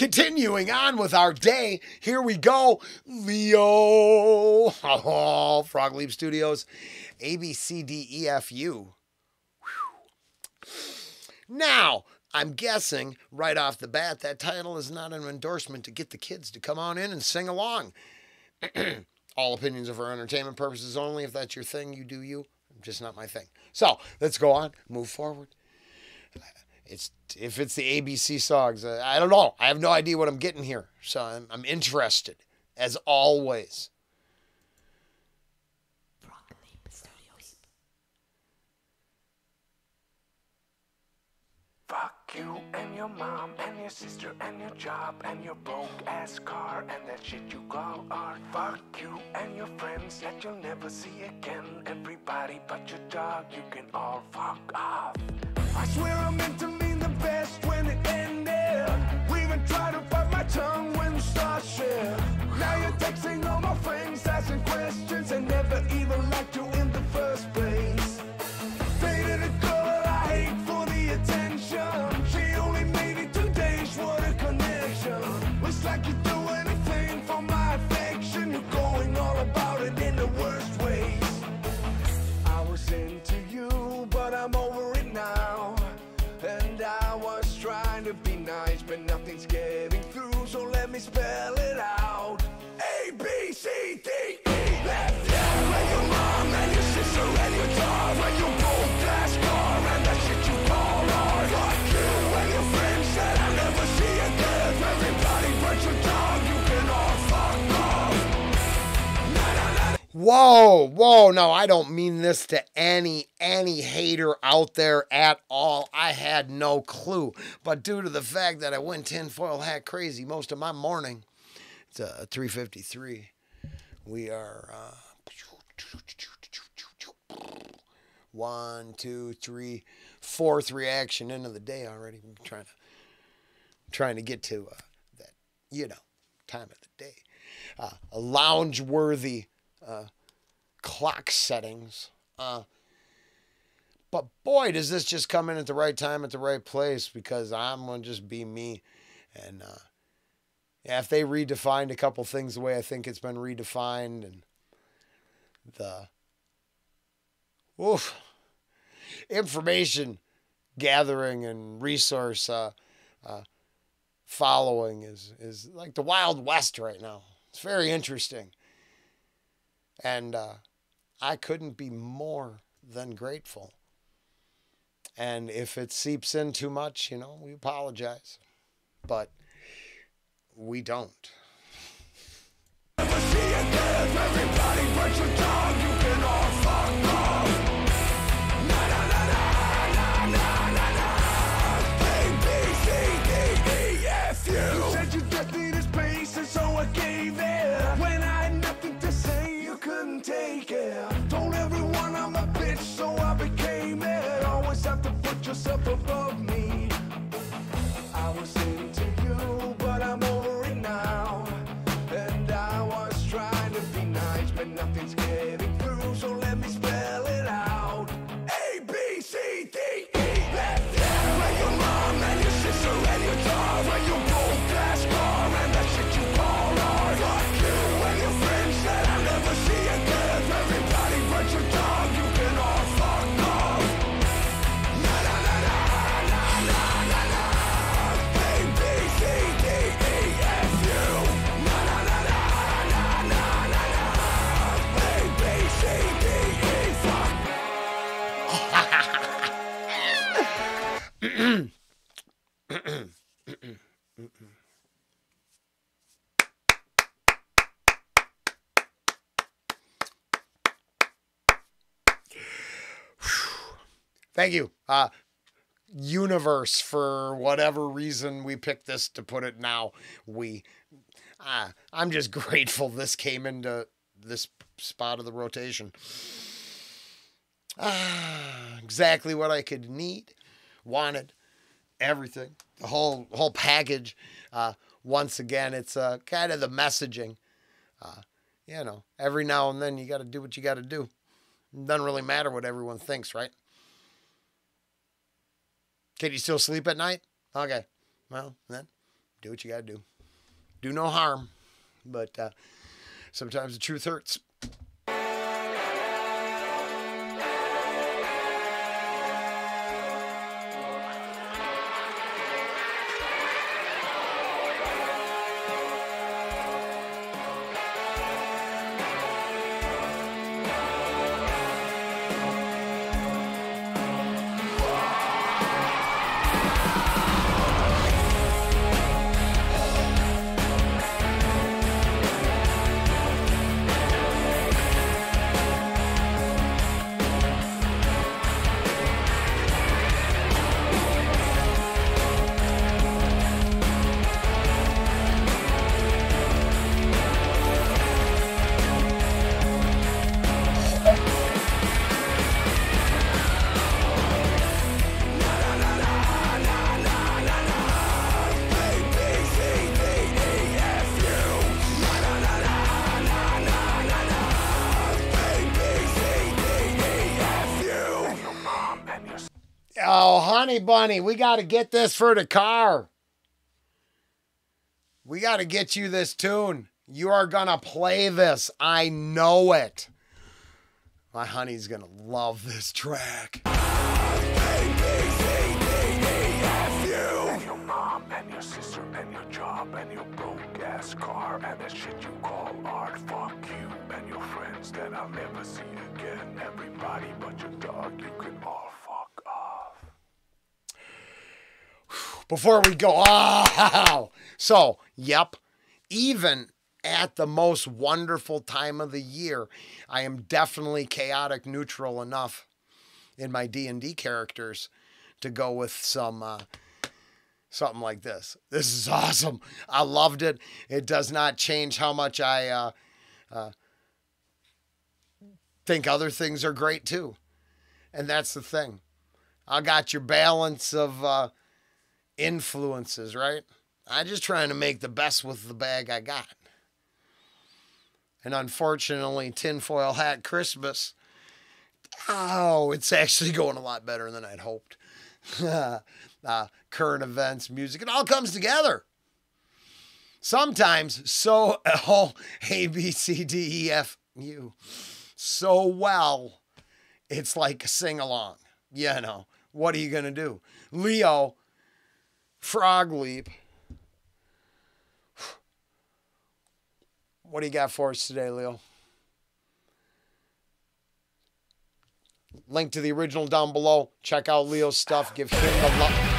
continuing on with our day. Here we go. Leo. Frog Leap Studios. A, B, C, D, E, F, U. Whew. Now, I'm guessing right off the bat that title is not an endorsement to get the kids to come on in and sing along. All opinions are for entertainment purposes only. If that's your thing, you do you. Just not my thing. So let's go on, move forward. It's if it's the ABC songs, uh, I don't know. I have no idea what I'm getting here, so I'm, I'm interested as always. Fuck you and your mom and your sister and your job and your broke ass car and that shit you call art. Fuck you and your friends that you'll never see again. Everybody but your dog, you can all fuck off. I swear I meant like you Whoa, whoa, no, I don't mean this to any any hater out there at all. I had no clue. But due to the fact that I went tinfoil hat crazy most of my morning, it's a 353. We are uh, one, two, three, fourth reaction into the day already. I'm trying to trying to get to uh, that, you know, time of the day. Uh, a lounge worthy uh, clock settings. Uh, but boy, does this just come in at the right time at the right place because I'm going to just be me. And uh, yeah, if they redefined a couple things the way I think it's been redefined and the oof, information gathering and resource uh, uh, following is, is like the Wild West right now. It's very interesting. And uh, I couldn't be more than grateful. And if it seeps in too much, you know, we apologize. But we don't. Thank you. Uh, universe, for whatever reason we picked this to put it now. We, uh, I'm just grateful this came into this spot of the rotation. Ah, exactly what I could need, wanted, everything, the whole whole package. Uh, once again, it's uh, kind of the messaging. Uh, you know, every now and then you got to do what you got to do. It doesn't really matter what everyone thinks, right? Can you still sleep at night? Okay. Well, then do what you got to do. Do no harm, but uh, sometimes the truth hurts. Honey bunny, we got to get this for the car. We got to get you this tune. You are going to play this. I know it. My honey's going to love this track. And your broke ass car and shit you call art. Fuck you and your friends that I'll never see again. Everybody before we go. Oh, so yep. Even at the most wonderful time of the year, I am definitely chaotic neutral enough in my D and D characters to go with some uh, something like this. This is awesome. I loved it. It does not change how much I uh, uh, think other things are great too, and that's the thing. I got your balance of. Uh, influences, right? I'm just trying to make the best with the bag I got. And unfortunately, tinfoil hat Christmas, oh, it's actually going a lot better than I'd hoped. uh, current events, music, it all comes together. Sometimes so all A, B, C, D, E, F, U so well, it's like a sing along. You know, what are you going to do? Leo Frog Leap. What do you got for us today, Leo? Link to the original down below. Check out Leo's stuff. Give him the love.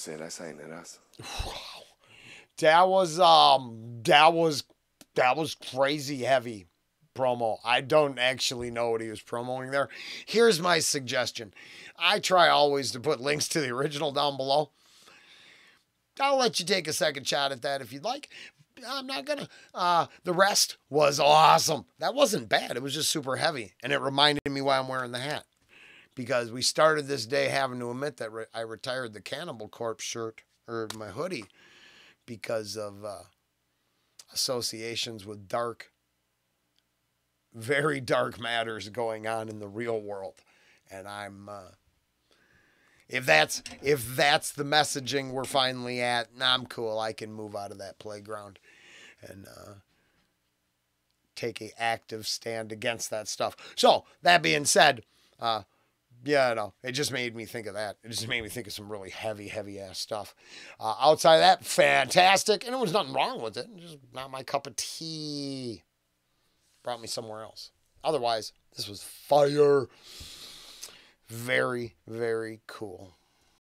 Se deg seinere, altså. That was um that was that was crazy heavy promo. I don't actually know what he was promoting there. Here's my suggestion. I try always to put links to the original down below. I'll let you take a second shot at that if you'd like. I'm not gonna. Uh, the rest was awesome. That wasn't bad. It was just super heavy, and it reminded me why I'm wearing the hat because we started this day having to admit that re- I retired the Cannibal Corpse shirt or my hoodie because of uh, associations with dark, very dark matters going on in the real world, and I'm. Uh, if that's if that's the messaging we're finally at, nah, I'm cool. I can move out of that playground and uh, take a active stand against that stuff. So that being said, uh, yeah, no, it just made me think of that. It just made me think of some really heavy, heavy ass stuff. Uh, outside of that, fantastic, and there was nothing wrong with it. Just not my cup of tea. Brought me somewhere else. otherwise, this was fire. Very, very cool.